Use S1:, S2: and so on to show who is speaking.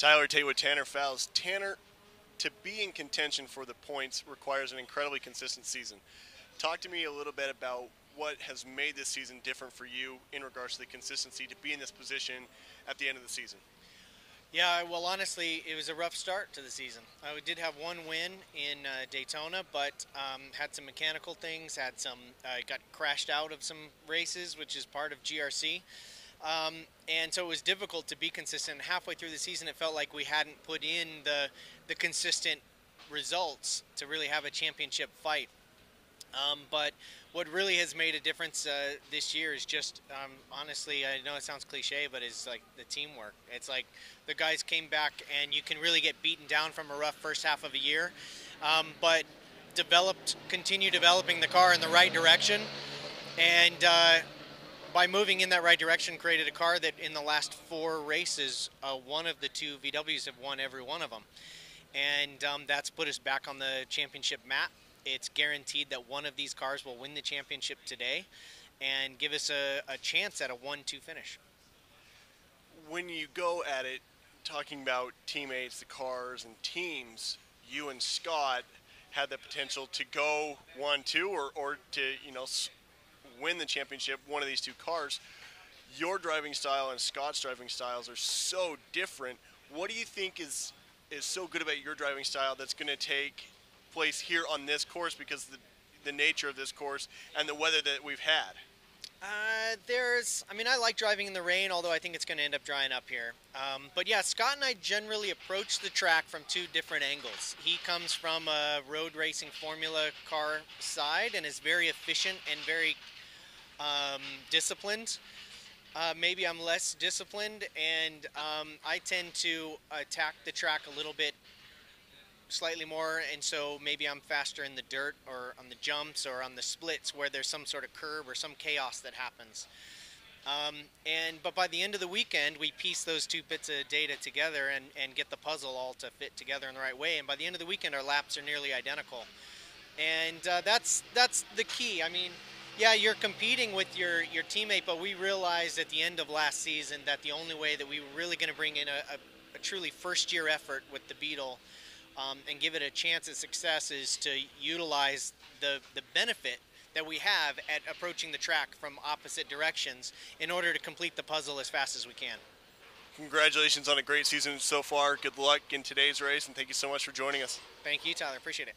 S1: Tyler with Tanner Foust. Tanner, to be in contention for the points requires an incredibly consistent season. Talk to me a little bit about what has made this season different for you in regards to the consistency to be in this position at the end of the season.
S2: Yeah, well, honestly, it was a rough start to the season. Uh, we did have one win in uh, Daytona, but um, had some mechanical things. Had some uh, got crashed out of some races, which is part of GRC. Um, and so it was difficult to be consistent. Halfway through the season, it felt like we hadn't put in the the consistent results to really have a championship fight. Um, but what really has made a difference uh, this year is just um, honestly, I know it sounds cliche, but it's like the teamwork. It's like the guys came back, and you can really get beaten down from a rough first half of a year, um, but developed, continue developing the car in the right direction, and. Uh, by moving in that right direction, created a car that in the last four races, uh, one of the two VWs have won every one of them. And um, that's put us back on the championship map it's guaranteed that one of these cars will win the championship today and give us a, a chance at a 1 2 finish.
S1: When you go at it, talking about teammates, the cars, and teams, you and Scott had the potential to go 1 2 or, or to, you know, win the championship, one of these two cars. Your driving style and Scott's driving styles are so different. What do you think is is so good about your driving style that's going to take place here on this course because the the nature of this course and the weather that we've had?
S2: Uh, there's, I mean, I like driving in the rain, although I think it's going to end up drying up here. Um, but yeah, Scott and I generally approach the track from two different angles. He comes from a road racing formula car side and is very efficient and very um, disciplined. Uh, maybe I'm less disciplined, and um, I tend to attack the track a little bit slightly more, and so maybe I'm faster in the dirt or on the jumps or on the splits where there's some sort of curve or some chaos that happens. Um, and but by the end of the weekend, we piece those two bits of data together and, and get the puzzle all to fit together in the right way. And by the end of the weekend, our laps are nearly identical. And uh, that's that's the key. I mean, yeah, you're competing with your your teammate, but we realized at the end of last season that the only way that we were really going to bring in a, a, a truly first year effort with the Beetle um, and give it a chance at success is to utilize the, the benefit that we have at approaching the track from opposite directions in order to complete the puzzle as fast as we can.
S1: Congratulations on a great season so far. Good luck in today's race, and thank you so much for joining us.
S2: Thank you, Tyler. Appreciate it.